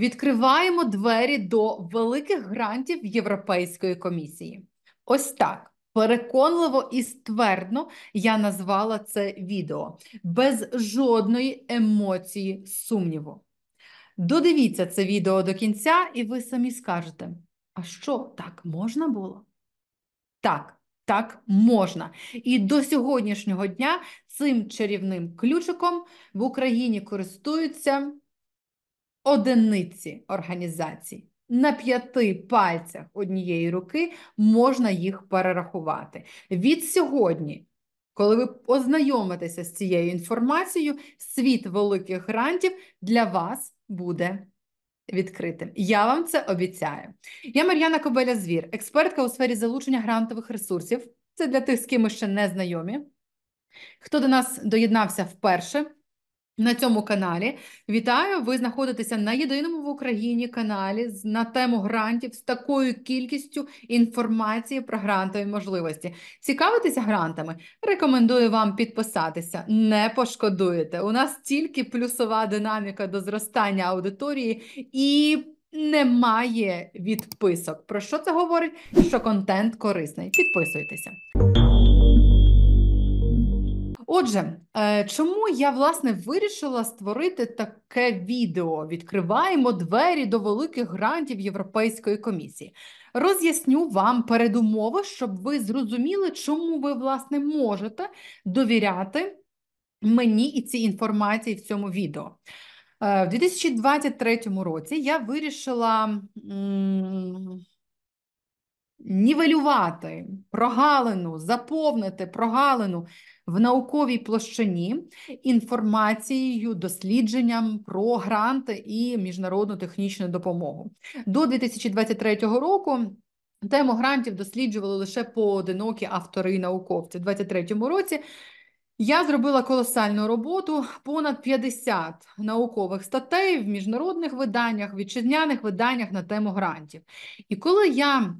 відкриваємо двері до великих грантів Європейської комісії. Ось так переконливо і ствердно я назвала це відео без жодної емоції сумніву. Додивіться це відео до кінця, і ви самі скажете: а що так можна було? Так. Так можна. І до сьогоднішнього дня цим чарівним ключиком в Україні користуються одиниці організацій. На п'яти пальцях однієї руки можна їх перерахувати. Від сьогодні, коли ви ознайомитеся з цією інформацією, світ великих грантів для вас буде відкритим. Я вам це обіцяю. Я Мар'яна Кобеля Звір, експертка у сфері залучення грантових ресурсів. Це для тих, з ким ми ще не знайомі. Хто до нас доєднався вперше? На цьому каналі вітаю! Ви знаходитеся на єдиному в Україні каналі на тему грантів з такою кількістю інформації про грантові можливості. Цікавитися грантами? Рекомендую вам підписатися. Не пошкодуєте. У нас тільки плюсова динаміка до зростання аудиторії і немає відписок. Про що це говорить? Що контент корисний. Підписуйтеся. Отже, е, чому я власне вирішила створити таке відео? Відкриваємо двері до великих грантів Європейської комісії. Роз'ясню вам передумови, щоб ви зрозуміли, чому ви власне можете довіряти мені і цій інформації в цьому відео. Е, в 2023 році я вирішила нівелювати прогалину, заповнити прогалину в науковій площині інформацією, дослідженням про гранти і міжнародну технічну допомогу. До 2023 року. Тему грантів досліджували лише поодинокі автори і науковці. У 2023 році я зробила колосальну роботу, понад 50 наукових статей в міжнародних виданнях, вітчизняних виданнях на тему грантів. І коли я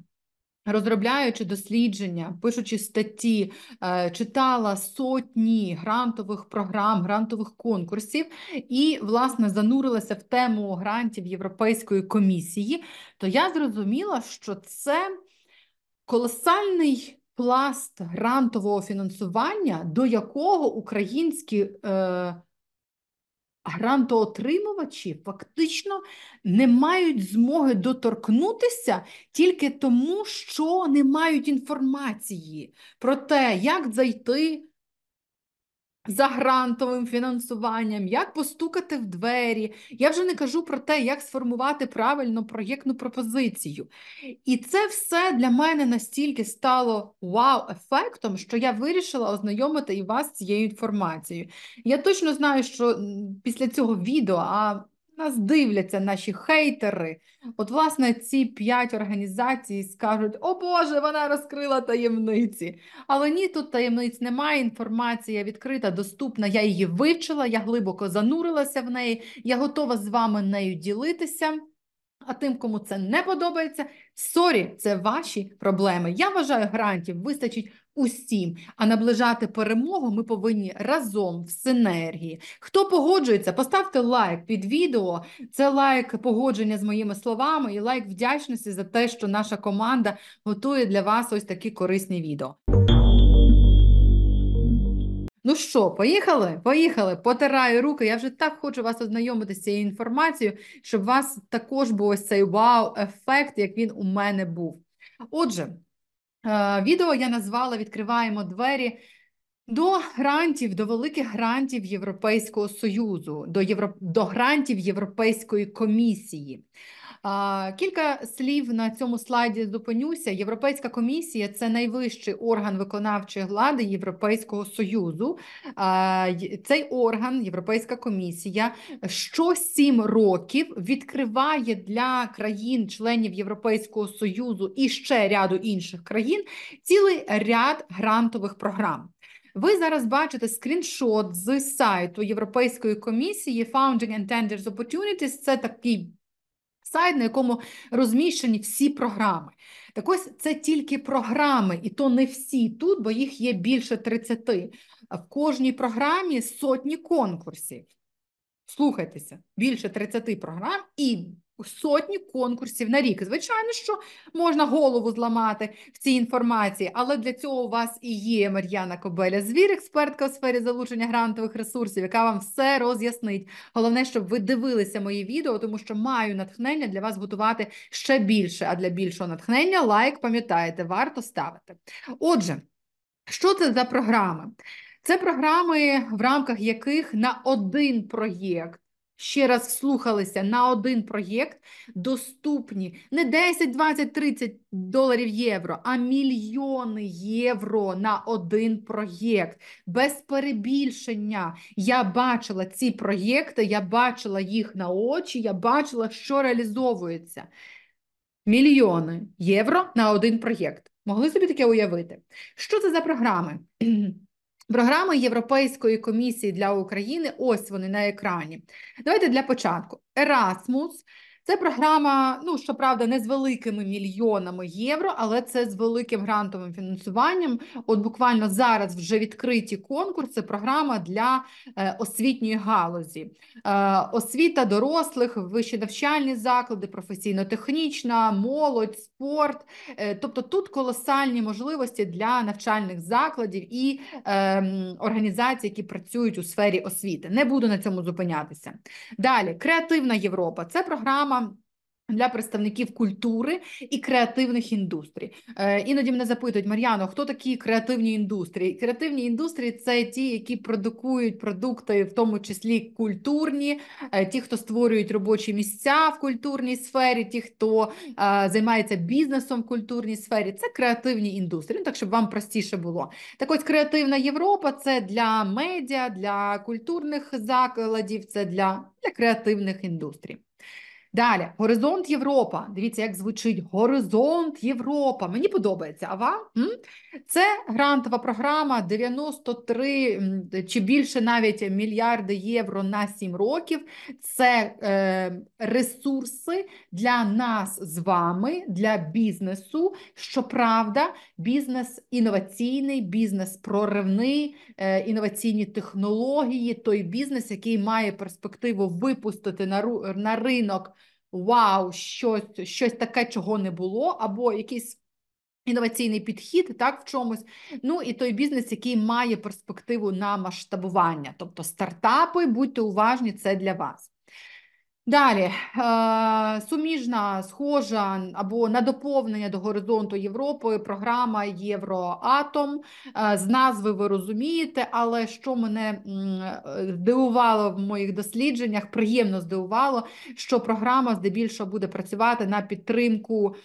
Розробляючи дослідження, пишучи статті, е, читала сотні грантових програм, грантових конкурсів і, власне, занурилася в тему грантів Європейської комісії, то я зрозуміла, що це колосальний пласт грантового фінансування, до якого українські е, грантоотримувачі фактично не мають змоги доторкнутися тільки тому, що не мають інформації про те, як зайти за грантовим фінансуванням, як постукати в двері. Я вже не кажу про те, як сформувати правильно проєктну пропозицію. І це все для мене настільки стало вау-ефектом, що я вирішила ознайомити і вас з цією інформацією. Я точно знаю, що після цього відео, а нас дивляться наші хейтери. От, власне, ці п'ять організацій скажуть: О Боже, вона розкрила таємниці. Але ні, тут таємниць немає. Інформація відкрита, доступна. Я її вивчила, я глибоко занурилася в неї, я готова з вами нею ділитися. А тим, кому це не подобається, sorry, це ваші проблеми. Я вважаю, грантів вистачить усім. А наближати перемогу ми повинні разом в синергії. Хто погоджується, поставте лайк під відео. Це лайк погодження з моїми словами і лайк вдячності за те, що наша команда готує для вас ось такі корисні відео. Ну що, поїхали? Поїхали. Потираю руки. Я вже так хочу вас ознайомити з цією інформацією, щоб у вас також був ось цей вау-ефект, як він у мене був. Отже, відео я назвала Відкриваємо двері до грантів, до великих грантів Європейського Союзу, до, євро... до грантів Європейської комісії. Кілька слів на цьому слайді зупинюся. Європейська комісія це найвищий орган виконавчої влади Європейського союзу. Цей орган, Європейська комісія, що сім років відкриває для країн-членів Європейського союзу і ще ряду інших країн цілий ряд грантових програм. Ви зараз бачите скріншот з сайту Європейської комісії Founding and Tenders Opportunities. Це такий сайт, на якому розміщені всі програми. Так ось це тільки програми, і то не всі тут, бо їх є більше 30. В кожній програмі сотні конкурсів. Слухайтеся, більше 30 програм, і сотні конкурсів на рік. Звичайно, що можна голову зламати в цій інформації, але для цього у вас і є Мар'яна Кобеля, звір, експертка у сфері залучення грантових ресурсів, яка вам все роз'яснить. Головне, щоб ви дивилися мої відео, тому що маю натхнення для вас готувати ще більше. А для більшого натхнення лайк, пам'ятаєте, варто ставити. Отже, що це за програми? Це програми, в рамках яких на один проєкт ще раз вслухалися на один проєкт доступні не 10, 20, 30 доларів євро, а мільйони євро на один проєкт. Без перебільшення. Я бачила ці проєкти, я бачила їх на очі, я бачила, що реалізовується. Мільйони євро на один проєкт. Могли собі таке уявити? Що це за програми? Програми Європейської комісії для України. Ось вони на екрані. Давайте для початку. Erasmus це програма, ну щоправда, не з великими мільйонами євро, але це з великим грантовим фінансуванням. От буквально зараз вже відкриті конкурси. Програма для е, освітньої галузі, е, освіта дорослих, вищі навчальні заклади, професійно-технічна, молодь, спорт. Е, тобто тут колосальні можливості для навчальних закладів і е, організацій, які працюють у сфері освіти. Не буду на цьому зупинятися. Далі креативна Європа це програма для представників культури і креативних індустрій. Е, іноді мене запитують, Мар'яно, хто такі креативні індустрії? Креативні індустрії це ті, які продукують продукти, в тому числі культурні, е, ті, хто створюють робочі місця в культурній сфері, ті, хто е, займається бізнесом в культурній сфері. Це креативні індустрії, ну, так щоб вам простіше було. Так ось креативна Європа це для медіа, для культурних закладів, це для, для креативних індустрій. Далі, Горизонт Європа. Дивіться, як звучить Горизонт Європа. Мені подобається. А вам? Це грантова програма 93 чи більше навіть мільярди євро на 7 років. Це е, ресурси для нас з вами, для бізнесу. Щоправда, бізнес інноваційний, бізнес проривний, е, інноваційні технології, той бізнес, який має перспективу випустити на, на ринок вау, щось щось таке, чого не було, або якийсь інноваційний підхід так, в чомусь. Ну і той бізнес, який має перспективу на масштабування. Тобто стартапи, будьте уважні, це для вас. Далі е, суміжна, схожа або на доповнення до горизонту Європи програма Євроатом. Е, з назви ви розумієте, але що мене здивувало в моїх дослідженнях, приємно здивувало, що програма здебільшого буде працювати на підтримку.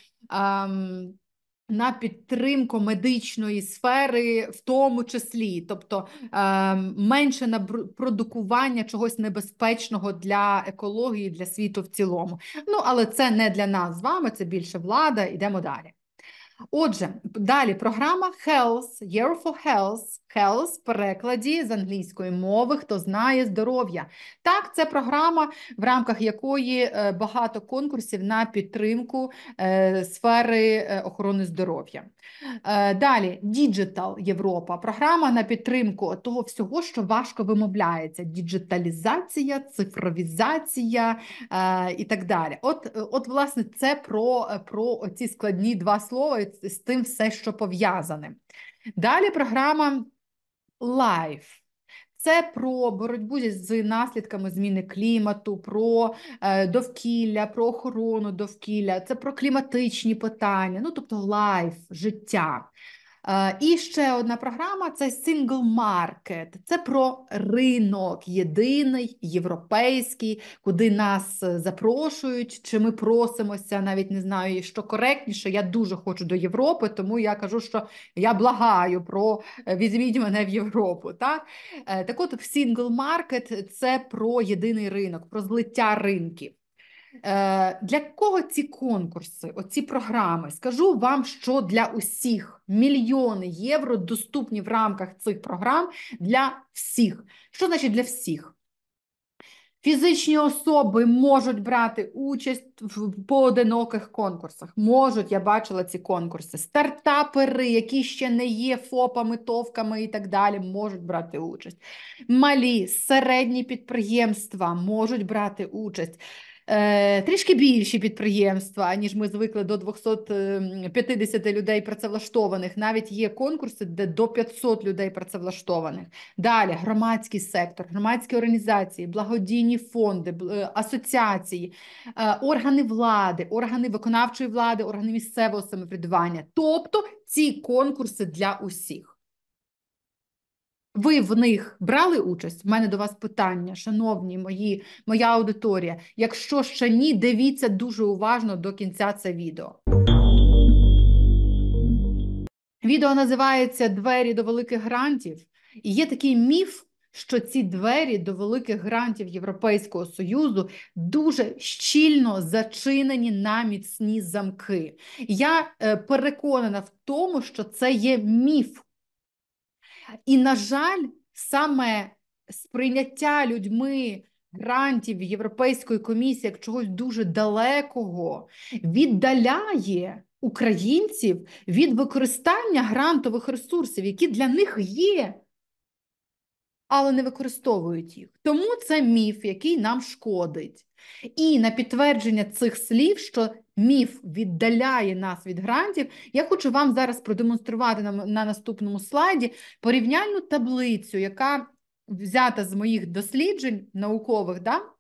Ем, на підтримку медичної сфери, в тому числі, тобто е, менше на продукування чогось небезпечного для екології, для світу в цілому. Ну але це не для нас з вами, це більше влада. Йдемо далі. Отже, далі програма Health, Year for Health, Health в перекладі з англійської мови, хто знає здоров'я. Так, це програма, в рамках якої е, багато конкурсів на підтримку е, сфери е, охорони здоров'я. Далі Digital Європа, програма на підтримку того всього, що важко вимовляється: діджиталізація, цифровізація і так далі. От, от власне, це про, про ці складні два слова з тим все, що пов'язане. Далі програма Life. Це про боротьбу з наслідками зміни клімату, про е, довкілля, про охорону довкілля, це про кліматичні питання, ну тобто life, життя. Е, і ще одна програма це Single Market. Це про ринок, єдиний, європейський, куди нас е, запрошують, чи ми просимося, навіть не знаю, що коректніше. Я дуже хочу до Європи, тому я кажу, що я благаю про е, візьміть мене в Європу. Так, так от Single Market – це про єдиний ринок, про злиття ринків. Е, для кого ці конкурси, оці програми? Скажу вам, що для усіх мільйони євро доступні в рамках цих програм для всіх. Що значить для всіх? Фізичні особи можуть брати участь в поодиноких конкурсах. Можуть, я бачила ці конкурси. Стартапери, які ще не є ФОПами, товками і так далі, можуть брати участь. Малі, середні підприємства можуть брати участь. Е, трішки більші підприємства, ніж ми звикли до 250 людей працевлаштованих. Навіть є конкурси, де до 500 людей працевлаштованих. Далі громадський сектор, громадські організації, благодійні фонди, е, асоціації, е, органи влади, органи виконавчої влади, органи місцевого самоврядування. Тобто ці конкурси для усіх. Ви в них брали участь? У мене до вас питання, шановні мої, моя аудиторія. Якщо ще ні, дивіться дуже уважно до кінця це відео. Відео називається Двері до великих грантів. І є такий міф, що ці двері до великих грантів Європейського Союзу дуже щільно зачинені на міцні замки. Я е, переконана в тому, що це є міф. І, на жаль, саме сприйняття людьми грантів Європейської комісії як чогось дуже далекого віддаляє українців від використання грантових ресурсів, які для них є. Але не використовують їх. Тому це міф, який нам шкодить. І на підтвердження цих слів, що міф віддаляє нас від грантів, я хочу вам зараз продемонструвати на, на наступному слайді порівняльну таблицю, яка взята з моїх досліджень наукових. да?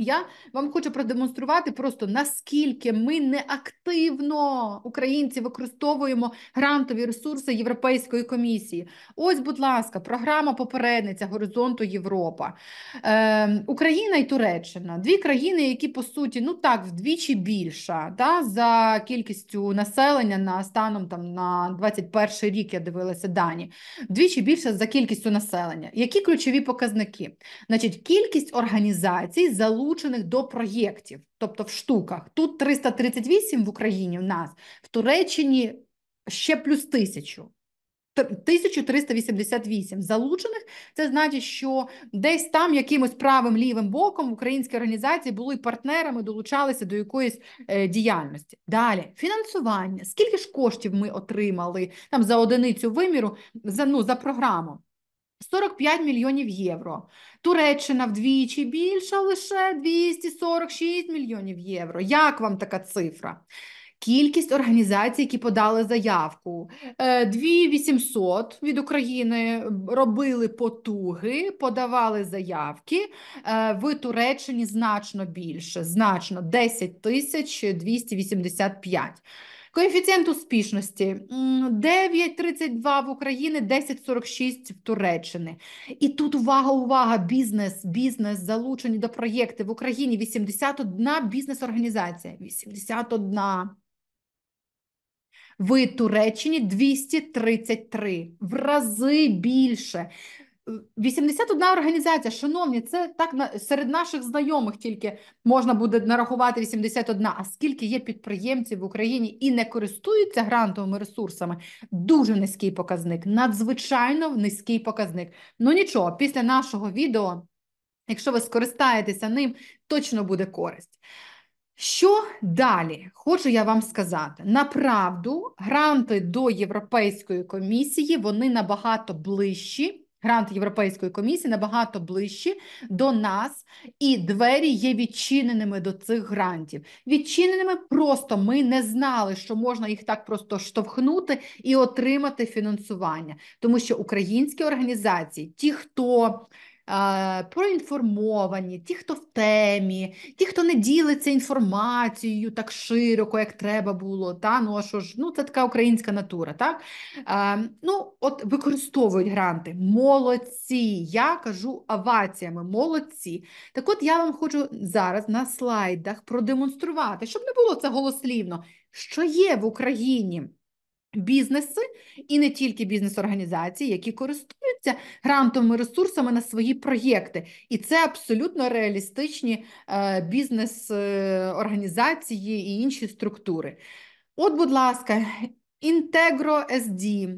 Я вам хочу продемонструвати просто наскільки ми неактивно українці використовуємо грантові ресурси Європейської комісії. Ось, будь ласка, програма попередниця Горизонту Європа, Е, Україна і Туреччина дві країни, які по суті ну так вдвічі більша да, за кількістю населення на станом там на 21 рік. Я дивилася дані, вдвічі більша за кількістю населення. Які ключові показники? Значить, кількість організацій залучених залучених до проєктів, тобто в штуках. Тут 338 в Україні у нас, в Туреччині ще плюс тисячу. 1388 залучених, це значить, що десь там якимось правим лівим боком українські організації були партнерами, долучалися до якоїсь е, діяльності. Далі фінансування. Скільки ж коштів ми отримали там за одиницю виміру за ну, за програму? 45 мільйонів євро. Туреччина вдвічі більша лише 246 мільйонів євро. Як вам така цифра? Кількість організацій, які подали заявку. 2800 е, від України робили потуги, подавали заявки. Е, в Туреччині значно більше, значно 10 тисяч 285. Коефіцієнт успішності 9,32 в Україні, 10,46 в Туреччини. І тут увага, увага, бізнес, бізнес залучені до проєктів в Україні 81 бізнес-організація. 81. В Туреччині 233, в рази більше. 81 організація, шановні, це так на серед наших знайомих тільки можна буде нарахувати 81, А скільки є підприємців в Україні і не користуються грантовими ресурсами? Дуже низький показник, надзвичайно низький показник. Ну нічого, після нашого відео, якщо ви скористаєтеся ним, точно буде користь. Що далі хочу я вам сказати? Направду, гранти до Європейської комісії вони набагато ближчі. Гранти Європейської комісії набагато ближчі до нас, і двері є відчиненими до цих грантів. Відчиненими просто ми не знали, що можна їх так просто штовхнути і отримати фінансування, тому що українські організації, ті, хто проінформовані, ті, хто в темі, ті, хто не ділиться інформацією так широко, як треба було. Та? Ну, а що ж, ну, Це така українська натура. Так? Ну, от Використовують гранти. Молодці. Я кажу аваціями, молодці. Так от я вам хочу зараз на слайдах продемонструвати, щоб не було це голослівно, що є в Україні бізнеси і не тільки бізнес-організації, які користуються грантовими ресурсами на свої проєкти. І це абсолютно реалістичні е, бізнес-організації і інші структури. От, будь ласка, Integro SD.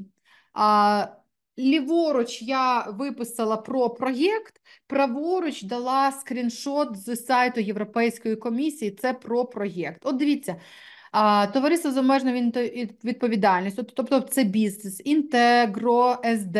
Ліворуч я виписала про проєкт, праворуч дала скріншот з сайту Європейської комісії. Це про проєкт. От дивіться, Товариство з обмеженою відповідальністю, тобто це бізнес, інтегро СД.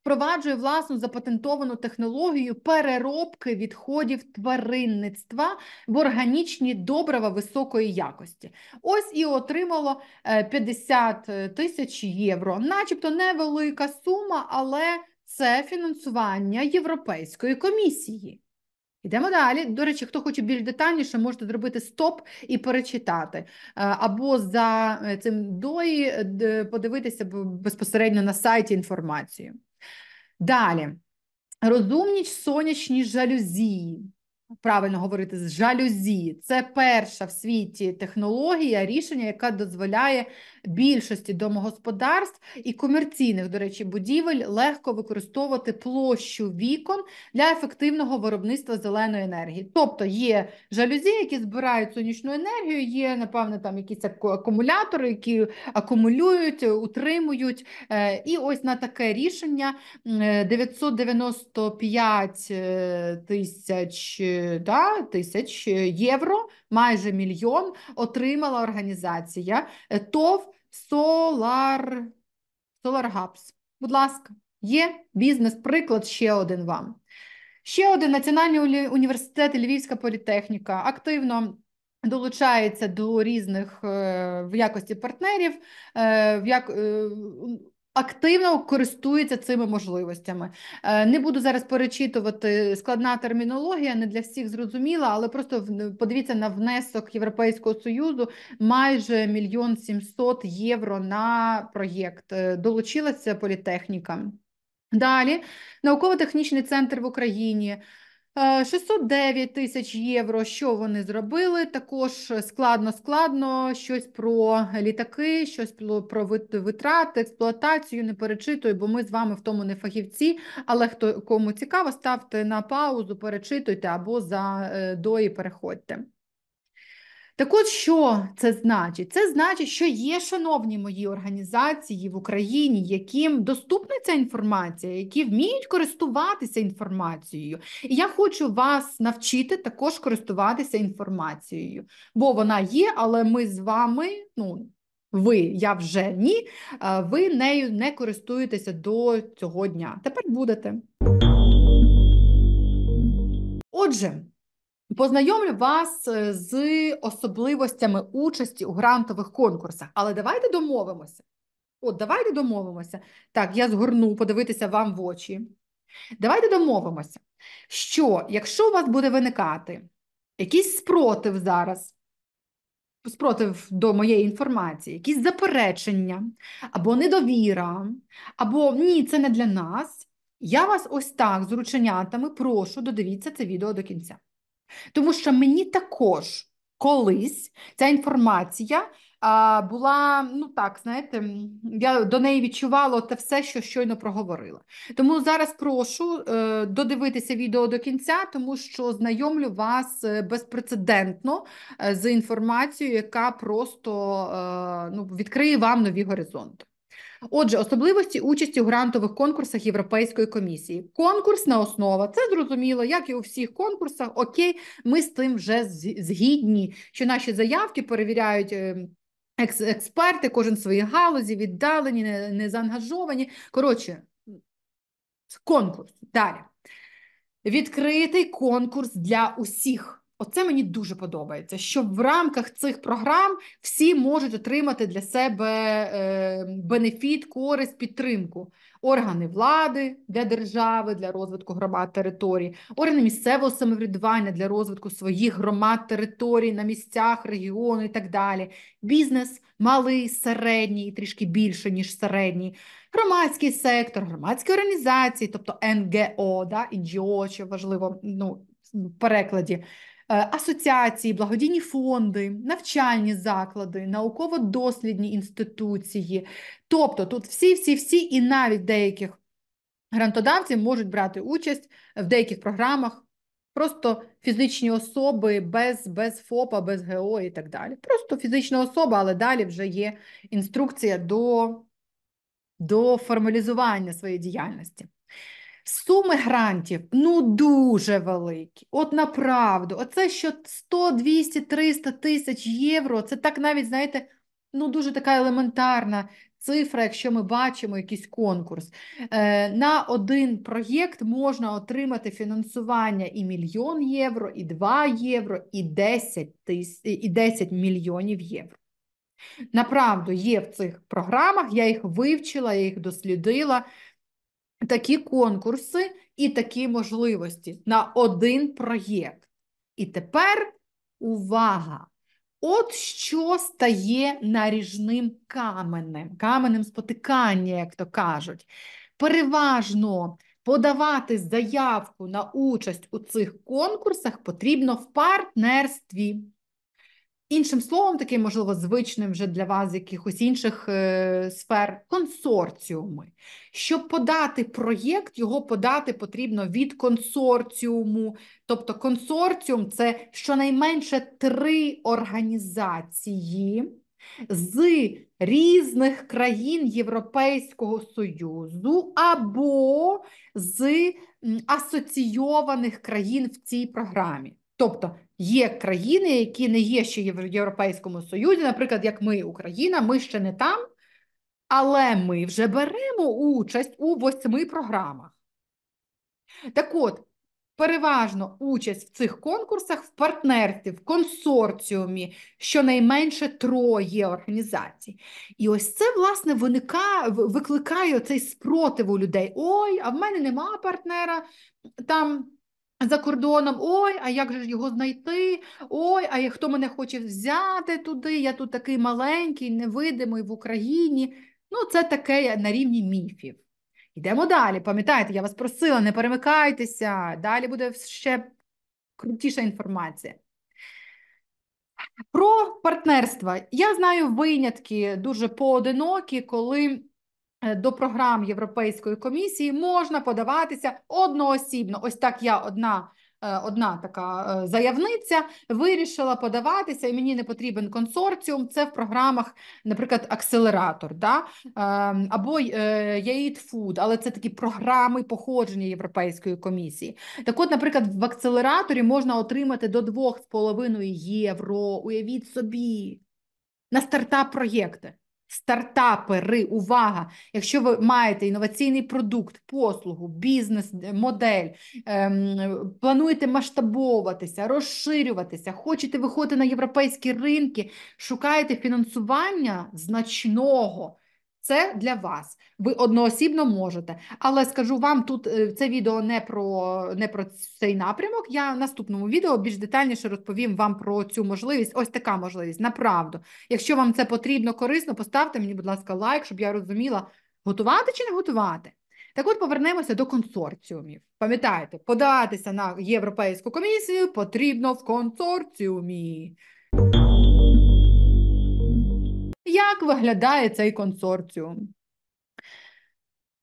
впроваджує власну запатентовану технологію переробки відходів тваринництва в органічні добрива високої якості. Ось і отримало 50 е, тисяч євро, начебто невелика сума, але це фінансування Європейської комісії. Йдемо далі. До речі, хто хоче більш детальніше, можете зробити стоп і перечитати. Е, або за е, цим дої подивитися безпосередньо на сайті інформацію. Далі. Розумніч сонячні жалюзії правильно говорити з жалюзі. Це перша в світі технологія рішення, яка дозволяє більшості домогосподарств і комерційних, до речі, будівель легко використовувати площу вікон для ефективного виробництва зеленої енергії. Тобто є жалюзі, які збирають сонячну енергію, є, напевно, там якісь акумулятори, які акумулюють, утримують. Е, і ось на таке рішення 995 е, тисяч да, тисяч євро, майже мільйон, отримала організація е, ТОВ Solar, Solar Hubs. Будь ласка, є бізнес-приклад ще один вам. Ще один Національний університет Львівська політехніка активно долучається до різних е, в якості партнерів. Е, в як, активно користується цими можливостями. Е, не буду зараз перечитувати складна термінологія, не для всіх зрозуміла, але просто подивіться на внесок Європейського союзу майже мільйон сімсот євро на проєкт. Е, долучилася політехніка. Далі науково-технічний центр в Україні. 609 е, тисяч євро. Що вони зробили? Також складно-складно, щось про літаки, щось про витрати, експлуатацію не перечитую, бо ми з вами в тому не фахівці. Але хто кому цікаво, ставте на паузу, перечитуйте або за е, дої переходьте. Так от що це значить? Це значить, що є, шановні мої організації в Україні, яким доступна ця інформація, які вміють користуватися інформацією. І я хочу вас навчити також користуватися інформацією, бо вона є, але ми з вами, ну, ви, я вже ні, ви нею не користуєтеся до цього дня. Тепер будете. Отже. Познайомлю вас е, з особливостями участі у грантових конкурсах, але давайте домовимося. От, давайте домовимося. Так, я згорну подивитися вам в очі. Давайте домовимося, що якщо у вас буде виникати якийсь спротив зараз, спротив до моєї інформації, якісь заперечення, або недовіра, або ні, це не для нас, я вас ось так з рученятами прошу додивіться це відео до кінця. Тому що мені також колись ця інформація а, була, ну так, знаєте, я до неї відчувала те все, що щойно проговорила. Тому зараз прошу е, додивитися відео до кінця, тому що знайомлю вас е, безпрецедентно е, з інформацією, яка просто е, ну, відкриє вам нові горизонти. Отже, особливості участі у грантових конкурсах Європейської комісії. Конкурсна основа це зрозуміло, як і у всіх конкурсах. Окей, ми з тим вже згідні, що наші заявки перевіряють. Е, експерти, кожен свої галузі, віддалені, не, не заангажовані. Коротше, конкурс. Далі. Відкритий конкурс для усіх. Оце мені дуже подобається, що в рамках цих програм всі можуть отримати для себе е, бенефіт, користь, підтримку. Органи влади для держави, для розвитку громад територій, органи місцевого самоврядування для розвитку своїх громад територій на місцях, регіону і так далі. Бізнес малий, середній і трішки більше, ніж середній, громадський сектор, громадські організації, тобто НГО, да, NGO, що важливо ну, в перекладі. Е, асоціації, благодійні фонди, навчальні заклади, науково-дослідні інституції. Тобто тут всі-всі-всі, і навіть деяких грантодавців можуть брати участь в деяких програмах. Просто фізичні особи без без ФОПа, без ГО і так далі. Просто фізична особа, але далі вже є інструкція до, до формалізування своєї діяльності. Суми грантів ну дуже великі. От направду, оце що 100, 200, 300 тисяч євро, це так навіть, знаєте, ну дуже така елементарна цифра, якщо ми бачимо якийсь конкурс. Е, на один проєкт можна отримати фінансування і мільйон євро, і 2 євро, і 10, тис... і 10 мільйонів євро. Направду, є в цих програмах, я їх вивчила, я їх дослідила. Такі конкурси і такі можливості на один проєкт. І тепер увага! От що стає наріжним каменем, каменем спотикання, як то кажуть. Переважно подавати заявку на участь у цих конкурсах потрібно в партнерстві. Іншим словом, таким, можливо, звичним вже для вас з якихось інших е, сфер консорціуми. Щоб подати проєкт, його подати потрібно від консорціуму. Тобто консорціум це щонайменше три організації з різних країн Європейського Союзу або з асоційованих країн в цій програмі. Тобто є країни, які не є ще в Європейському Союзі, наприклад, як ми, Україна, ми ще не там, але ми вже беремо участь у восьми програмах. Так от, переважно участь в цих конкурсах в партнерстві, в консорціумі, щонайменше троє організацій. І ось це, власне, виникає, викликає цей спротив у людей. Ой, а в мене нема партнера там за кордоном, ой, а як же його знайти? Ой, а хто мене хоче взяти туди? Я тут такий маленький, невидимий в Україні. Ну, це таке на рівні міфів. Йдемо далі. Пам'ятаєте, я вас просила, не перемикайтеся, далі буде ще крутіша інформація. Про партнерство. Я знаю винятки дуже поодинокі, коли до програм Європейської комісії можна подаватися одноосібно. Ось так я одна. Е, одна така е, заявниця вирішила подаватися, і мені не потрібен консорціум. Це в програмах, наприклад, акселератор, да? або EIT Food, але це такі програми походження Європейської комісії. Так, от, наприклад, в акселераторі можна отримати до 2,5 євро. Уявіть собі на стартап-проєкти. Стартапери, увага! Якщо ви маєте інноваційний продукт, послугу, бізнес, модель, ем, плануєте масштабовуватися, розширюватися, хочете виходити на європейські ринки, шукаєте фінансування значного. Це для вас. Ви одноосібно можете. Але скажу вам, тут е, це відео не про не про цей напрямок. Я в наступному відео більш детальніше розповім вам про цю можливість. Ось така можливість. Направду. Якщо вам це потрібно, корисно, поставте мені, будь ласка, лайк, щоб я розуміла, готувати чи не готувати. Так от повернемося до консорціумів. Пам'ятаєте, податися на Європейську комісію потрібно в консорціумі. Як виглядає цей консорціум?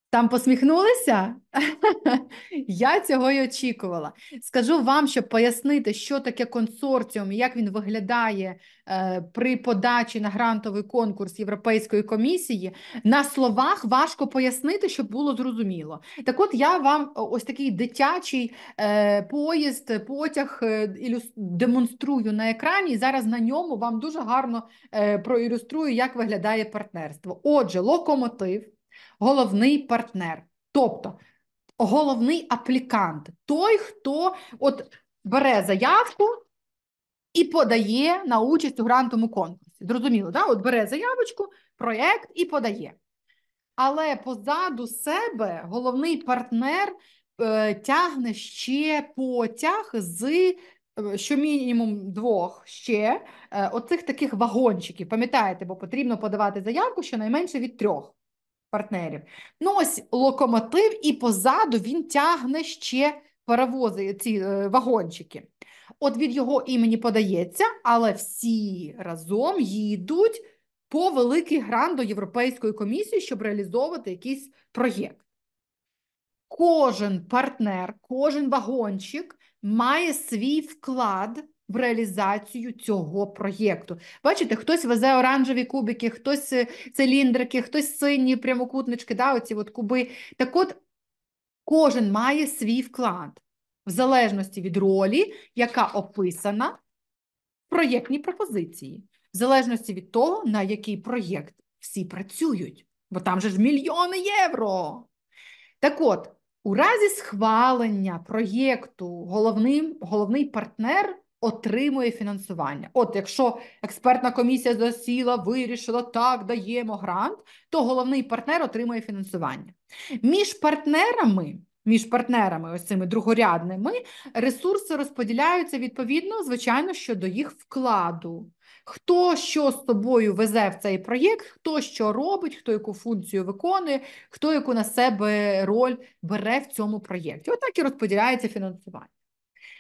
Там посміхнулися? Я цього й очікувала. Скажу вам, щоб пояснити, що таке консорціум як він виглядає е, при подачі на грантовий конкурс Європейської комісії. На словах важко пояснити, щоб було зрозуміло. Так, от я вам ось такий дитячий е, поїзд, потяг е, демонструю на екрані, і зараз на ньому вам дуже гарно е, проілюструю, як виглядає партнерство. Отже, локомотив головний партнер, тобто головний аплікант, той, хто от бере заявку і подає на участь у грантовому конкурсі. Зрозуміло, да? от бере заявочку, проєкт і подає. Але позаду себе головний партнер е, тягне ще потяг з. Е, що мінімум двох ще е, оцих таких вагончиків, пам'ятаєте, бо потрібно подавати заявку щонайменше від трьох партнерів. Ну, ось локомотив, і позаду він тягне ще паровози, ці е, вагончики. От від його імені подається, але всі разом їдуть по великий грант до Європейської комісії, щоб реалізовувати якийсь проєкт. Кожен партнер, кожен вагончик має свій вклад в реалізацію цього проєкту. Бачите, хтось везе оранжеві кубики, хтось е, циліндрики, хтось сині прямокутнички, да, оці от куби. Так от кожен має свій вклад в залежності від ролі, яка описана в проєктній пропозиції, в залежності від того, на який проєкт всі працюють, бо там же ж мільйони євро. Так от, у разі схвалення проєкту головний, головний партнер отримує фінансування. От, якщо експертна комісія засіла, вирішила, так, даємо грант, то головний партнер отримує фінансування. Між партнерами. Між партнерами, ось цими другорядними, ресурси розподіляються відповідно, звичайно, щодо їх вкладу. Хто що з собою везе в цей проєкт, хто що робить, хто яку функцію виконує, хто яку на себе роль бере в цьому проєкті. Отак і розподіляється фінансування.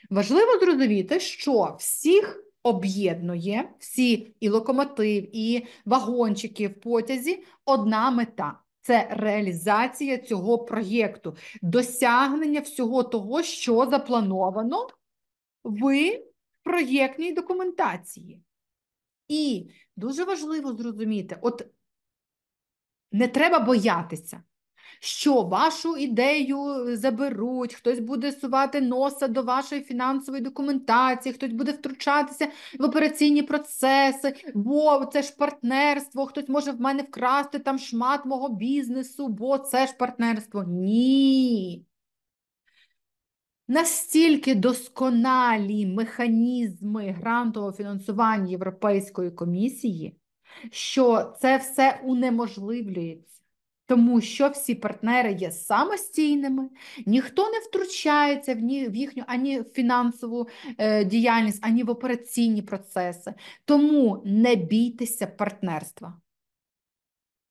Важливо зрозуміти, що всіх об'єднує всі і локомотив, і вагончики в потязі одна мета. Це реалізація цього проєкту, досягнення всього того, що заплановано в проєктній документації. І дуже важливо зрозуміти, от не треба боятися, що вашу ідею заберуть, хтось буде сувати носа до вашої фінансової документації, хтось буде втручатися в операційні процеси, бо це ж партнерство, хтось може в мене вкрасти там шмат мого бізнесу, бо це ж партнерство. Ні. Настільки досконалі механізми грантового фінансування Європейської комісії, що це все унеможливлюється, тому що всі партнери є самостійними, ніхто не втручається в їхню ані фінансову е, діяльність, ані в операційні процеси. Тому не бійтеся партнерства.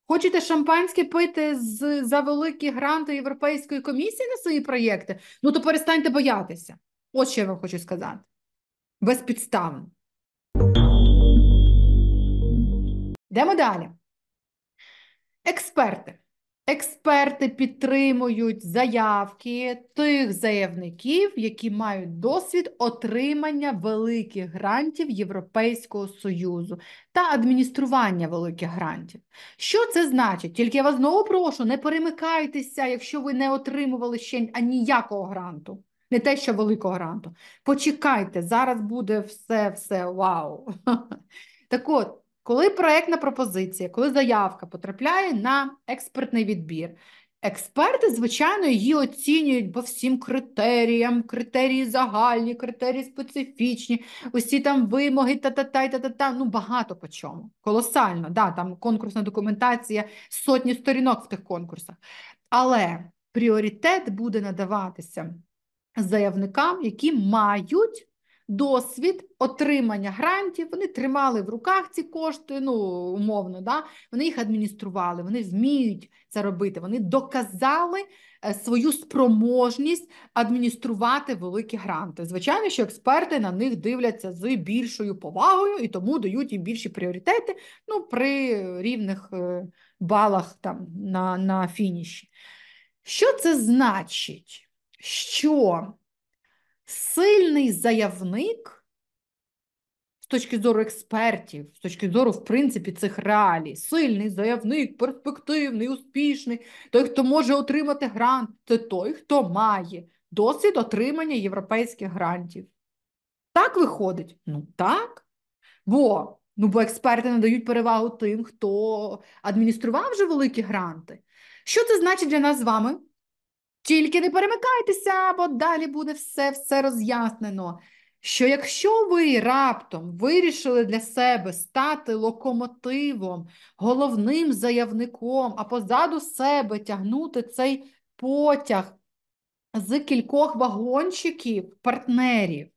Хочете шампанське пити з, за великі гранти Європейської комісії на свої проєкти? Ну то перестаньте боятися. От що я вам хочу сказати. Безпідставно. Йдемо далі. Експерти. Експерти підтримують заявки тих заявників, які мають досвід отримання великих грантів Європейського Союзу та адміністрування великих грантів. Що це значить? Тільки я вас знову прошу, не перемикайтеся, якщо ви не отримували ще ніякого гранту. Не те, що великого гранту. Почекайте, зараз буде все, все вау. Так от. Коли проєктна пропозиція, коли заявка потрапляє на експертний відбір, експерти, звичайно, її оцінюють по всім критеріям, критерії загальні, критерії специфічні, усі там вимоги, та-та-та, та-та-та, ну багато по чому. Колосально, да, там конкурсна документація, сотні сторінок в тих конкурсах. Але пріоритет буде надаватися заявникам, які мають досвід отримання грантів, вони тримали в руках ці кошти, ну, умовно, да? вони їх адміністрували, вони вміють це робити, вони доказали е, свою спроможність адмініструвати великі гранти. Звичайно, що експерти на них дивляться з більшою повагою і тому дають їм більші пріоритети ну, при рівних е, балах там на, на фініші. Що це значить? Що сильний заявник з точки зору експертів, з точки зору, в принципі, цих реалій, сильний заявник, перспективний, успішний, той, хто може отримати грант, це той, хто має досвід отримання європейських грантів. Так виходить? Ну так. Бо ну, бо експерти надають перевагу тим, хто адміністрував вже великі гранти. Що це значить для нас з вами? Тільки не перемикайтеся, бо далі буде все все роз'яснено. Що якщо ви раптом вирішили для себе стати локомотивом, головним заявником, а позаду себе тягнути цей потяг з кількох вагончиків, партнерів,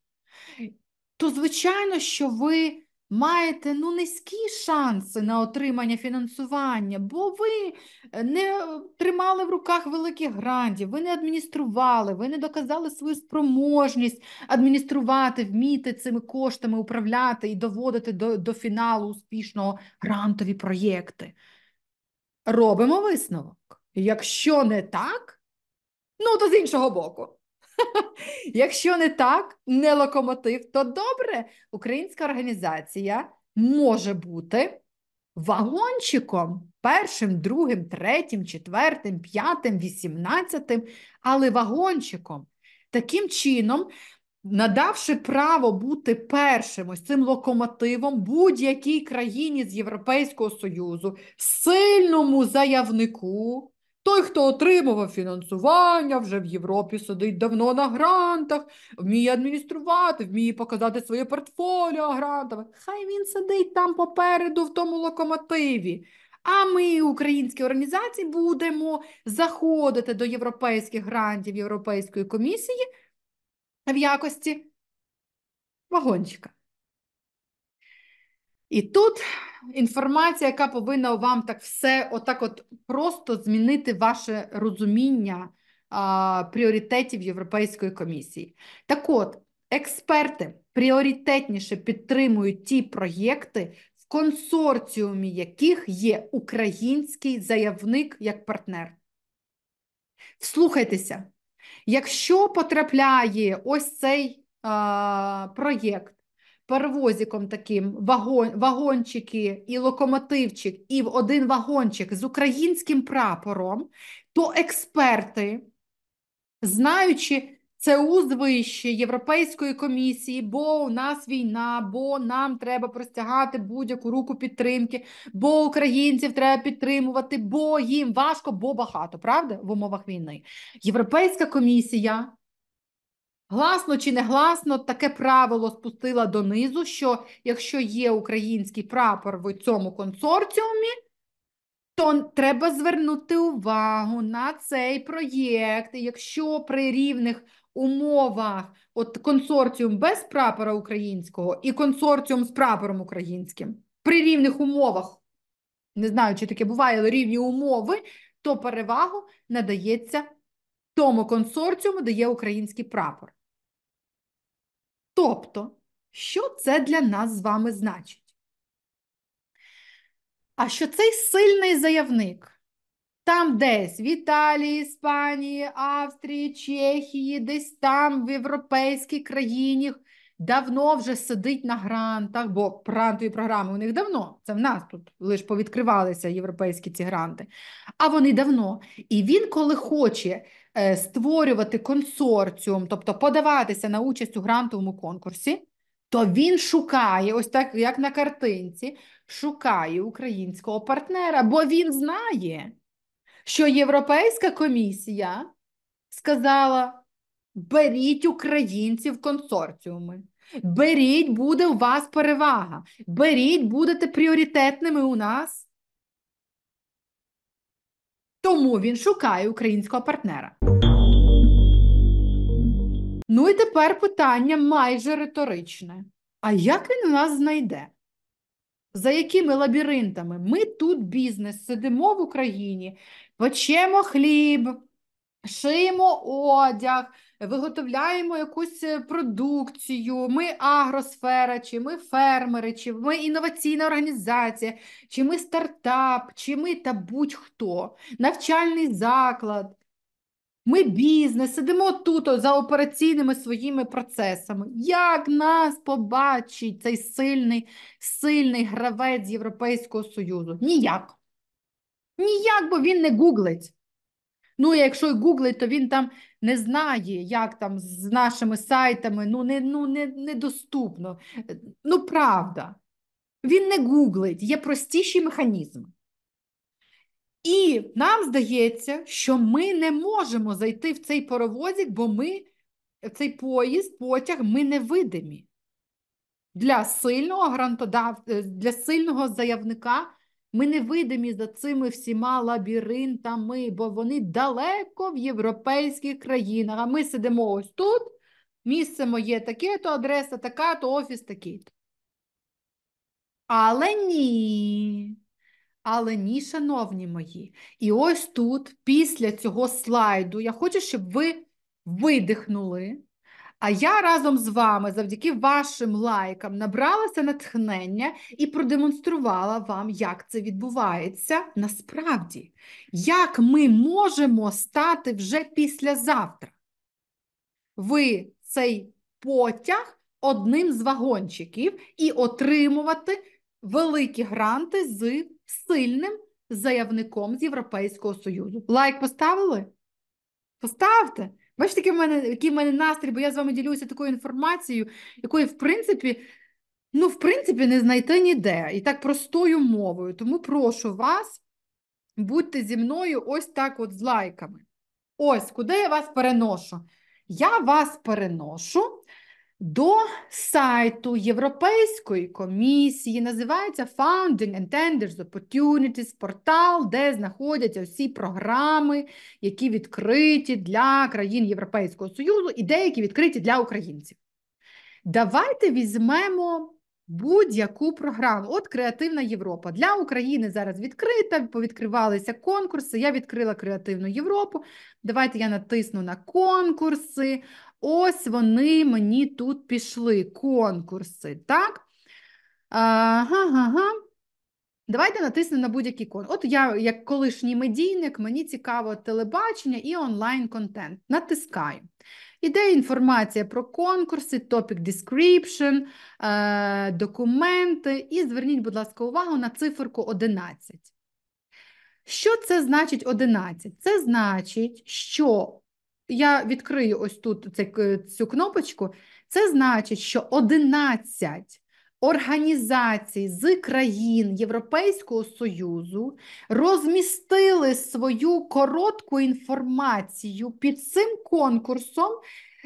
то, звичайно, що ви маєте ну, низькі шанси на отримання фінансування, бо ви е, не тримали в руках великих грантів, ви не адміністрували, ви не доказали свою спроможність адмініструвати, вміти цими коштами управляти і доводити до, до фіналу успішного грантові проєкти. Робимо висновок. Якщо не так, ну то з іншого боку. Якщо не так, не локомотив, то добре, українська організація може бути вагончиком першим, другим, третім, четвертим, п'ятим, вісімнадцятим, але вагончиком. Таким чином, надавши право бути першим ось цим локомотивом будь-якій країні з Європейського Союзу, сильному заявнику. Той, хто отримував фінансування, вже в Європі сидить давно на грантах, вміє адмініструвати, вміє показати своє портфоліо грантами. Хай він сидить там попереду в тому локомотиві. А ми, українські організації, будемо заходити до європейських грантів Європейської комісії в якості вагончика. І тут інформація, яка повинна вам так все отак от просто змінити ваше розуміння а, пріоритетів Європейської комісії. Так от, експерти пріоритетніше підтримують ті проєкти, в консорціумі яких є український заявник як партнер. Вслухайтеся, якщо потрапляє ось цей а, проєкт перевозиком таким вагон, вагончики і локомотивчик, і в один вагончик з українським прапором, то експерти, знаючи ЦУ вище Європейської комісії, бо у нас війна, бо нам треба простягати будь-яку руку підтримки, бо українців треба підтримувати, бо їм важко, бо багато, правда, в умовах війни. Європейська комісія Гласно чи не гласно, таке правило спустила донизу, що якщо є український прапор в цьому консорціумі, то треба звернути увагу на цей проєкт. Якщо при рівних умовах от консорціум без прапора українського і консорціум з прапором українським, при рівних умовах, не знаю, чи таке буває, але рівні умови, то перевагу надається тому консорціуму, де є український прапор. Тобто, що це для нас з вами значить? А що цей сильний заявник там десь в Італії, Іспанії, Австрії, Чехії, десь там в європейській країні давно вже сидить на грантах, бо грантові програми у них давно. Це в нас тут лише повідкривалися європейські ці гранти. А вони давно. І він, коли хоче створювати консорціум, тобто подаватися на участь у грантовому конкурсі, то він шукає, ось так, як на картинці, шукає українського партнера, бо він знає, що Європейська комісія сказала: беріть українців консорціуми. Беріть, буде у вас перевага. Беріть, будете пріоритетними у нас. Тому він шукає українського партнера. Ну і тепер питання майже риторичне. А як він нас знайде? За якими лабіринтами? Ми тут бізнес, сидимо в Україні, печемо хліб, шиємо одяг, виготовляємо якусь е, продукцію, ми агросфера, чи ми фермери, чи ми інноваційна організація, чи ми стартап, чи ми та будь-хто, навчальний заклад. Ми бізнес, сидимо тут за операційними своїми процесами. Як нас побачить цей сильний, сильний гравець Європейського Союзу? Ніяк. Ніяк, бо він не гуглить. Ну, якщо й гуглить, то він там не знає, як там з нашими сайтами, ну, не, ну, не, недоступно. Ну, правда. Він не гуглить, є простіші механізми. І нам здається, що ми не можемо зайти в цей паровозик, бо ми, цей поїзд, потяг, ми невидимі. Для сильного грантодав... Е, для сильного заявника ми невидимі за цими всіма лабіринтами, бо вони далеко в європейських країнах. А ми сидимо ось тут, місце моє таке, то адреса така, то офіс такий. Але ні. Але ні, шановні мої, і ось тут, після цього слайду, я хочу, щоб ви видихнули. А я разом з вами, завдяки вашим лайкам, набралася натхнення і продемонструвала вам, як це відбувається насправді, як ми можемо стати вже післязавтра. Ви цей потяг одним з вагончиків і отримувати великі гранти з сильним заявником з Європейського Союзу. Лайк поставили? Поставте. Бачите, який в мене який в мене настрій, бо я з вами ділюся такою інформацією, якої, в принципі, ну, в принципі, не знайти ніде. І так простою мовою. Тому прошу вас, будьте зі мною ось так от з лайками. Ось, куди я вас переношу? Я вас переношу до сайту Європейської комісії, називається Founding and Tenders Opportunities, портал, де знаходяться всі програми, які відкриті для країн Європейського Союзу і деякі відкриті для українців. Давайте візьмемо будь-яку програму. От Креативна Європа. Для України зараз відкрита, повідкривалися конкурси. Я відкрила Креативну Європу. Давайте я натисну на конкурси. Ось вони мені тут пішли. Конкурси. Так? Ага, ага. Давайте натиснемо на будь-який конкурс. От я, як колишній медійник, мені цікаво телебачення і онлайн-контент. Натискаю. Іде інформація про конкурси, topic description, е, документи. І зверніть, будь ласка, увагу на циферку 11. Що це значить 11? Це значить, що я відкрию ось тут цю кнопочку. Це значить, що 11 організацій з країн Європейського Союзу розмістили свою коротку інформацію під цим конкурсом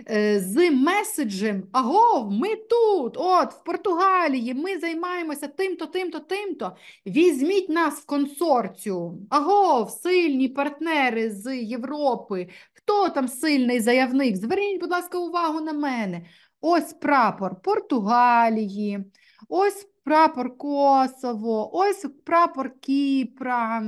е, з меседжем Агов, ми тут, от в Португалії, ми займаємося тим-то, тим-то, тим-то. Візьміть нас в консорціум. Агов, сильні партнери з Європи. Хто там сильний заявник? Зверніть, будь ласка, увагу на мене. Ось прапор Португалії. Ось прапор Косово, ось прапор Кіпра,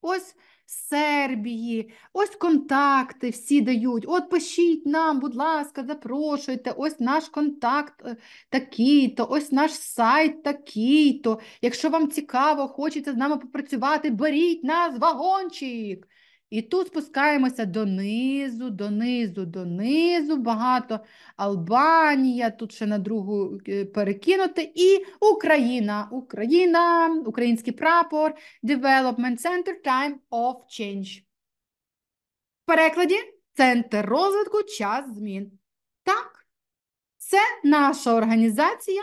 ось Сербії, ось контакти всі дають. От пишіть нам, будь ласка, запрошуйте, ось наш контакт е, такий-то, ось наш сайт такий-то. Якщо вам цікаво, хочете з нами попрацювати, беріть нас вагончик. І тут спускаємося донизу, донизу, донизу, багато Албанія, тут ще на другу е, перекинути. І Україна, Україна, український прапор, Development Center Time of Change. В перекладі Центр розвитку час змін. Так, це наша організація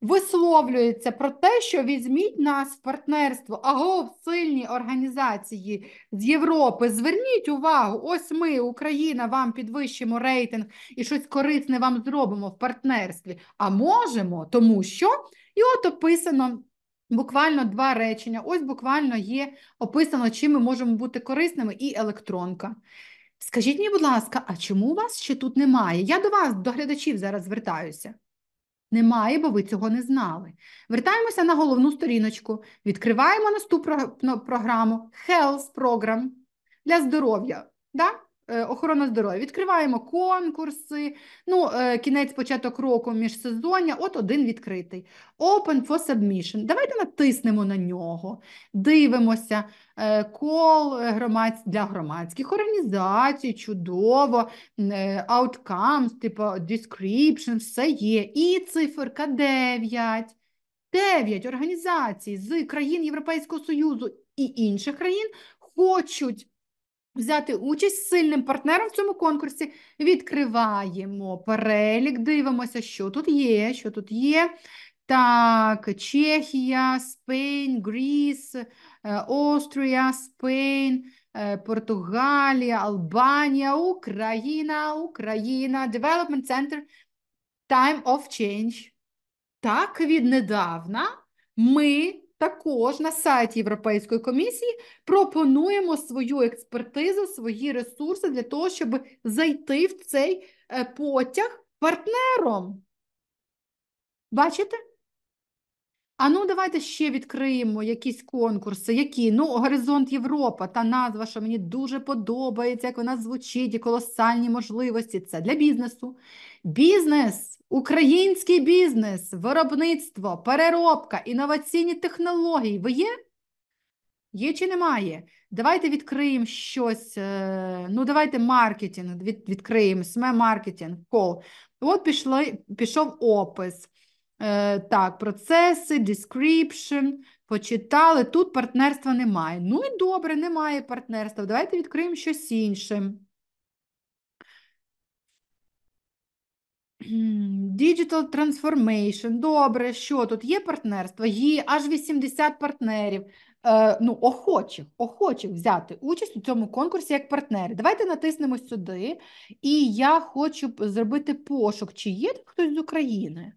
висловлюється про те, що візьміть нас в партнерство, аго, сильні організації з Європи. Зверніть увагу, ось ми, Україна, вам підвищимо рейтинг і щось корисне вам зробимо в партнерстві. А можемо, тому що і от описано. Буквально два речення. Ось буквально є описано, чим ми можемо бути корисними, і електронка. Скажіть мені, будь ласка, а чому у вас ще тут немає? Я до вас, до глядачів, зараз звертаюся. Немає, бо ви цього не знали. Вертаємося на головну сторіночку, відкриваємо наступну програму Health Program для здоров'я. Да? Е, охорона здоров'я. Відкриваємо конкурси, ну, е, кінець початок року міжсезоння, от один відкритий. Open for submission. Давайте натиснемо на нього, дивимося, кол е, для громадських організацій, чудово, outcomes, типу description, все є. І циферка 9. 9 організацій з країн Європейського Союзу і інших країн хочуть взяти участь сильним партнером в цьому конкурсі. Відкриваємо перелік, дивимося, що тут є, що тут є. Так, Чехія, Спейн, Гріс, Острія, Спейн, Португалія, Албанія, Україна, Україна, Development Center, Time of Change. Так, віднедавна ми також на сайті Європейської комісії пропонуємо свою експертизу, свої ресурси для того, щоб зайти в цей е, потяг партнером. Бачите? А ну, давайте ще відкриємо якісь конкурси. Які? Ну, Горизонт Європа, та назва, що мені дуже подобається, як вона звучить, і колосальні можливості. Це для бізнесу. Бізнес Український бізнес, виробництво, переробка, інноваційні технології. Ви є? Є чи немає? Давайте відкриємо щось. Е, ну, давайте маркетинг відкриємо, sme маркетинг, кол. От пішли, пішов опис. Е, так, процеси, description, почитали. Тут партнерства немає. Ну і добре, немає партнерства. Давайте відкриємо щось інше. Digital Transformation. Добре, що тут є партнерство? Є аж 80 партнерів. Е, ну, охочих, охочих взяти участь у цьому конкурсі як партнери. Давайте натиснемо сюди. І я хочу зробити пошук, чи є тут хтось з України.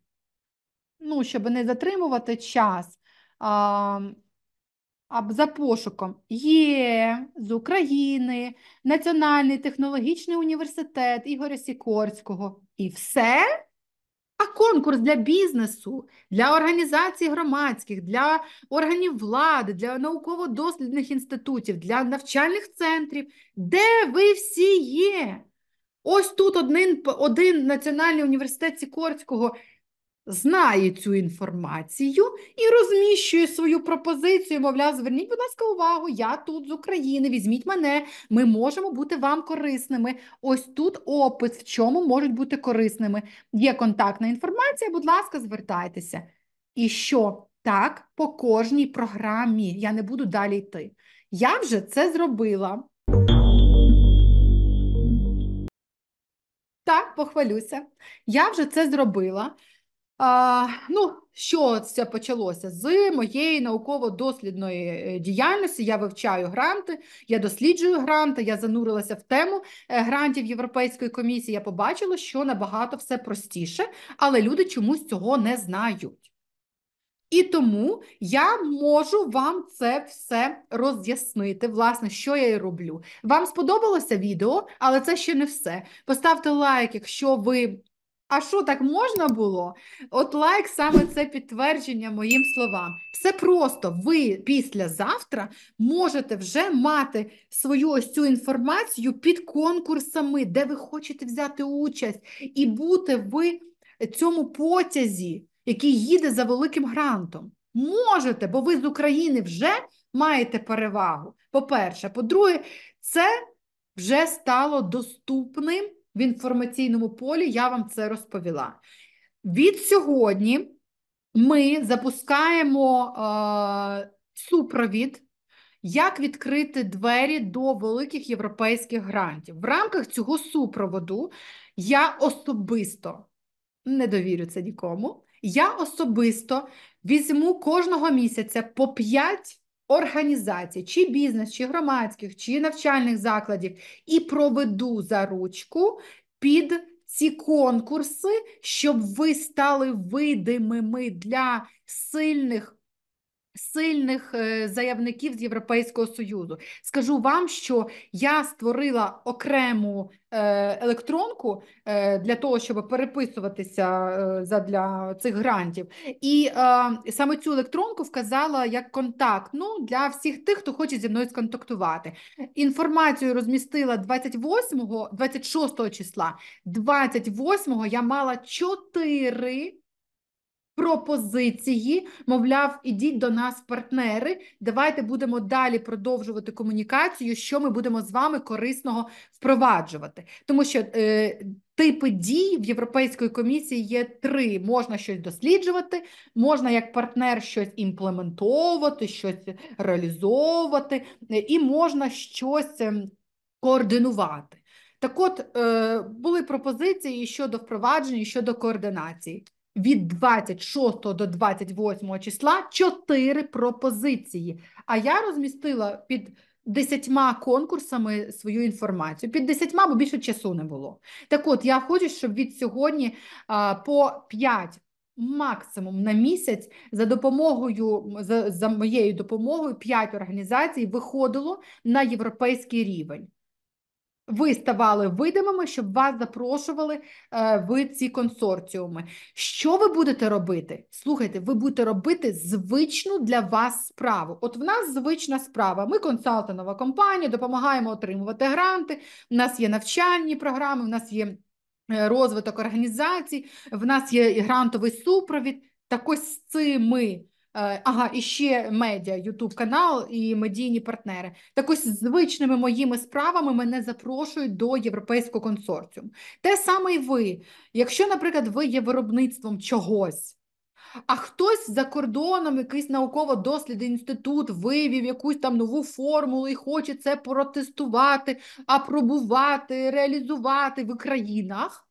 Ну, щоб не затримувати час. А за пошуком є з України, Національний технологічний університет Ігоря Сікорського. І все. А конкурс для бізнесу, для організацій громадських, для органів влади, для науково-дослідних інститутів, для навчальних центрів, де ви всі є? Ось тут один, один Національний університет Сікорського знає цю інформацію і розміщує свою пропозицію, мовляв, зверніть, будь ласка, увагу, я тут з України, візьміть мене, ми можемо бути вам корисними. Ось тут опис, в чому можуть бути корисними. Є контактна інформація, будь ласка, звертайтеся. І що? Так, по кожній програмі я не буду далі йти. Я вже це зробила. Так, похвалюся. Я вже це зробила. А, Ну, що це почалося? З моєї науково-дослідної е, діяльності я вивчаю гранти, я досліджую гранти, я занурилася в тему е, грантів Європейської комісії. Я побачила, що набагато все простіше, але люди чомусь цього не знають. І тому я можу вам це все роз'яснити, власне, що я і роблю. Вам сподобалося відео, але це ще не все. Поставте лайк, якщо ви а що так можна було? От лайк саме це підтвердження моїм словам. Все просто ви післязавтра можете вже мати свою ось цю інформацію під конкурсами, де ви хочете взяти участь, і бути в цьому потязі, який їде за великим грантом. Можете, бо ви з України вже маєте перевагу. По-перше, по-друге, це вже стало доступним в інформаційному полі, я вам це розповіла. Від сьогодні ми запускаємо е, супровід, як відкрити двері до великих європейських грантів. В рамках цього супроводу я особисто не довірю це нікому. Я особисто візьму кожного місяця по 5 організацій, чи бізнес, чи громадських, чи навчальних закладів, і проведу за ручку під ці конкурси, щоб ви стали видимими для сильних сильних е, заявників з Європейського Союзу. Скажу вам, що я створила окрему е, електронку е, для того, щоб переписуватися для цих грантів. І саме цю електронку вказала як контактну для всіх тих, хто хоче зі мною сконтактувати. Інформацію розмістила 28, 26 числа, 28 я мала 4 пропозиції, мовляв, ідіть до нас, партнери. Давайте будемо далі продовжувати комунікацію, що ми будемо з вами корисного впроваджувати. Тому що е, типи дій в Європейської комісії є три: можна щось досліджувати, можна як партнер щось імплементовувати, щось реалізовувати, і можна щось ем, координувати. Так от е, були пропозиції щодо впровадження, щодо координації від 26 до 28 числа 4 пропозиції. А я розмістила під 10 конкурсами свою інформацію. Під 10, бо більше часу не було. Так от, я хочу, щоб від сьогодні по 5 Максимум на місяць за допомогою за, за моєю допомогою 5 організацій виходило на європейський рівень ви ставали видимими, щоб вас запрошували е, в ці консорціуми. Що ви будете робити? Слухайте, ви будете робити звичну для вас справу. От в нас звична справа. Ми консалтингова компанія, допомагаємо отримувати гранти. У нас є навчальні програми, в нас є е, розвиток організацій, в нас є грантовий супровід. Так ось з цими ага, і ще медіа, Ютуб канал і медійні партнери. Так ось звичними моїми справами мене запрошують до європейського консорціуму. Те саме і ви. Якщо, наприклад, ви є виробництвом чогось, а хтось за кордоном, якийсь науково-дослідний інститут, вивів якусь там нову формулу і хоче це протестувати, апробувати, реалізувати в країнах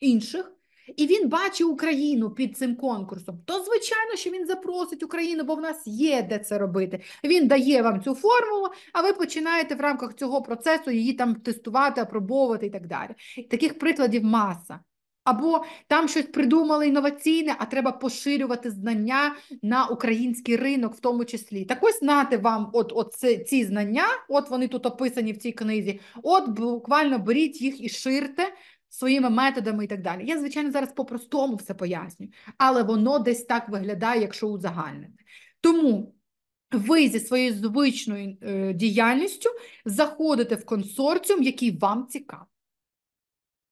інших. І він бачить Україну під цим конкурсом, то звичайно, що він запросить Україну, бо в нас є де це робити. Він дає вам цю формулу, а ви починаєте в рамках цього процесу її там тестувати, апробовувати і так далі. Таких прикладів маса. Або там щось придумали інноваційне, а треба поширювати знання на український ринок, в тому числі. Так ось нате вам от, от ці знання, от вони тут описані в цій книзі. От буквально беріть їх і ширте своїми методами і так далі. Я, звичайно, зараз по-простому все пояснюю, але воно десь так виглядає, якщо узагальнити. Тому. Ви зі своєю звичною е, діяльністю заходите в консорціум, який вам цікавий.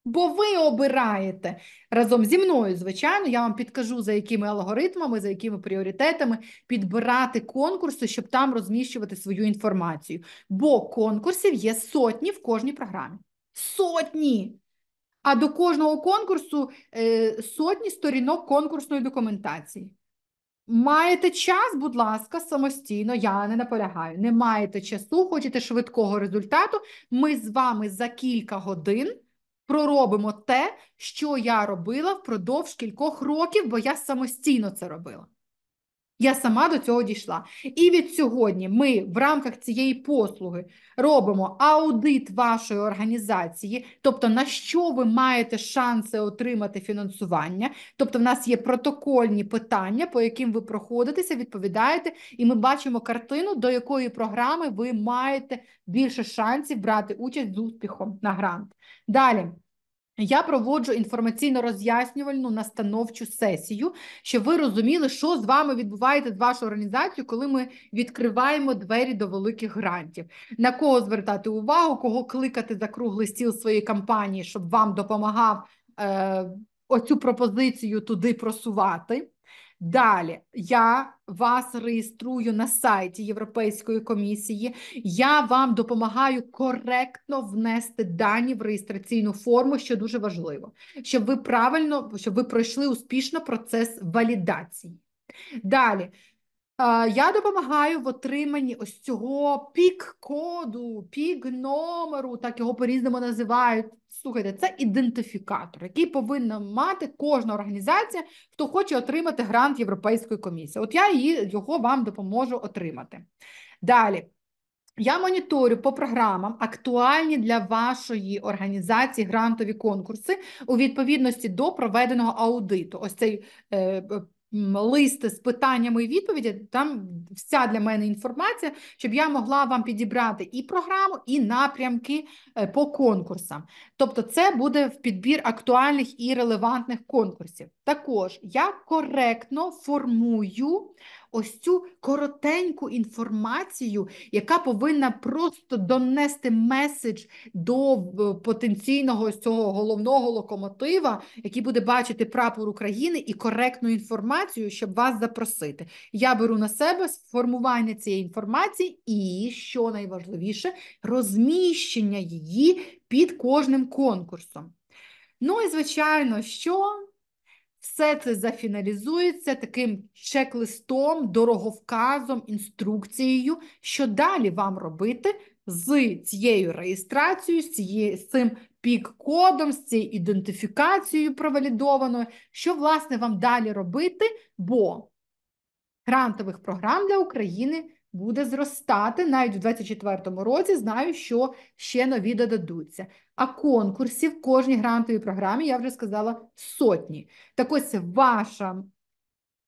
Бо ви обираєте разом зі мною, звичайно, я вам підкажу, за якими алгоритмами, за якими пріоритетами підбирати конкурси, щоб там розміщувати свою інформацію. Бо конкурсів є сотні в кожній програмі. Сотні! А до кожного конкурсу е, сотні сторінок конкурсної документації. Маєте час, будь ласка, самостійно, я не наполягаю. Не маєте часу, хочете швидкого результату. Ми з вами за кілька годин проробимо те, що я робила впродовж кількох років, бо я самостійно це робила. Я сама до цього дійшла. І від сьогодні ми в рамках цієї послуги робимо аудит вашої організації, тобто на що ви маєте шанси отримати фінансування. Тобто, в нас є протокольні питання, по яким ви проходитеся, відповідаєте, і ми бачимо картину, до якої програми ви маєте більше шансів брати участь з успіхом на грант. Далі. Я проводжу інформаційно-роз'яснювальну настановчу сесію, щоб ви розуміли, що з вами відбувається з вашою організацією, коли ми відкриваємо двері до великих грантів. На кого звертати увагу, кого кликати за круглий стіл своєї кампанії, щоб вам допомагав е, оцю пропозицію туди просувати. Далі я вас реєструю на сайті Європейської комісії. Я вам допомагаю коректно внести дані в реєстраційну форму, що дуже важливо, щоб ви правильно, щоб ви пройшли успішно процес валідації. Далі. Я допомагаю в отриманні ось цього пік-коду, пік-номеру, так його по-різному називають. Слухайте, це ідентифікатор, який повинна мати кожна організація, хто хоче отримати грант Європейської комісії. От я її, його вам допоможу отримати. Далі. Я моніторю по програмам актуальні для вашої організації грантові конкурси у відповідності до проведеного аудиту. Ось цей е, лист з питаннями і відповіді, там вся для мене інформація, щоб я могла вам підібрати і програму, і напрямки е, по конкурсам. Тобто, це буде в підбір актуальних і релевантних конкурсів. Також я коректно формую ось цю коротеньку інформацію, яка повинна просто донести меседж до потенційного ось цього головного локомотива, який буде бачити прапор України і коректну інформацію, щоб вас запросити. Я беру на себе сформування цієї інформації і, що найважливіше, розміщення її під кожним конкурсом. Ну і звичайно, що все це зафіналізується таким чек-листом, дороговказом, інструкцією, що далі вам робити з цією реєстрацією, з, цією, з цим пік-кодом, з цією ідентифікацією провалідованою, що, власне, вам далі робити, бо грантових програм для України буде зростати навіть у 2024 році. Знаю, що ще нові додадуться. А конкурсів кожній грантовій програмі, я вже сказала, сотні. Так ось ваша,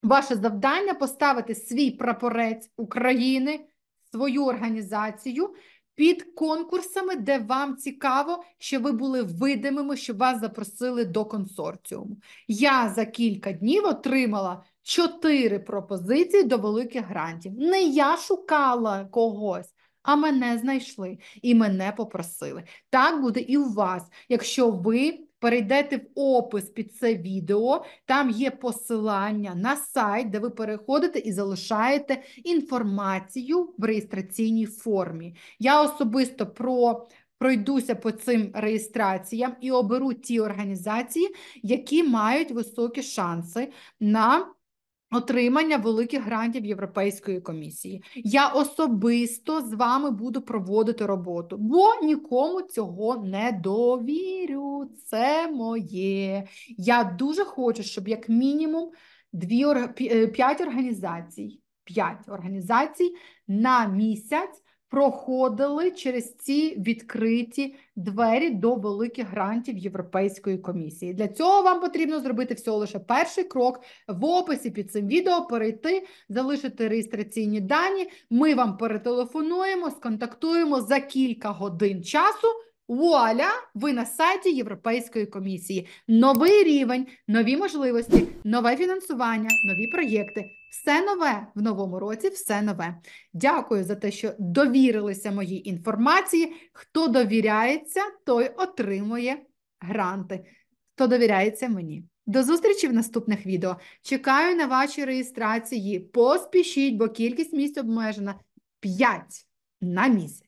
ваше завдання поставити свій прапорець України, свою організацію. Під конкурсами, де вам цікаво, щоб ви були видимими, щоб вас запросили до консорціуму. Я за кілька днів отримала чотири пропозиції до великих грантів. Не я шукала когось, а мене знайшли і мене попросили. Так буде і у вас, якщо ви. Перейдете в опис під це відео, там є посилання на сайт, де ви переходите і залишаєте інформацію в реєстраційній формі. Я особисто про пройдуся по цим реєстраціям і оберу ті організації, які мають високі шанси на отримання великих грантів Європейської комісії. Я особисто з вами буду проводити роботу, бо нікому цього не довірю. Це моє. Я дуже хочу, щоб як мінімум дві е, п'ять організацій, п'ять організацій на місяць проходили через ці відкриті двері до великих грантів Європейської комісії. Для цього вам потрібно зробити всього лише перший крок в описі під цим відео перейти, залишити реєстраційні дані. Ми вам перетелефонуємо, сконтактуємо за кілька годин часу. Вуаля, ви на сайті Європейської комісії. Новий рівень, нові можливості, нове фінансування, нові проєкти. Все нове в новому році, все нове. Дякую за те, що довірилися моїй інформації. Хто довіряється, той отримує гранти. Хто довіряється мені. До зустрічі в наступних відео. Чекаю на ваші реєстрації. Поспішіть, бо кількість місць обмежена 5 на місяць.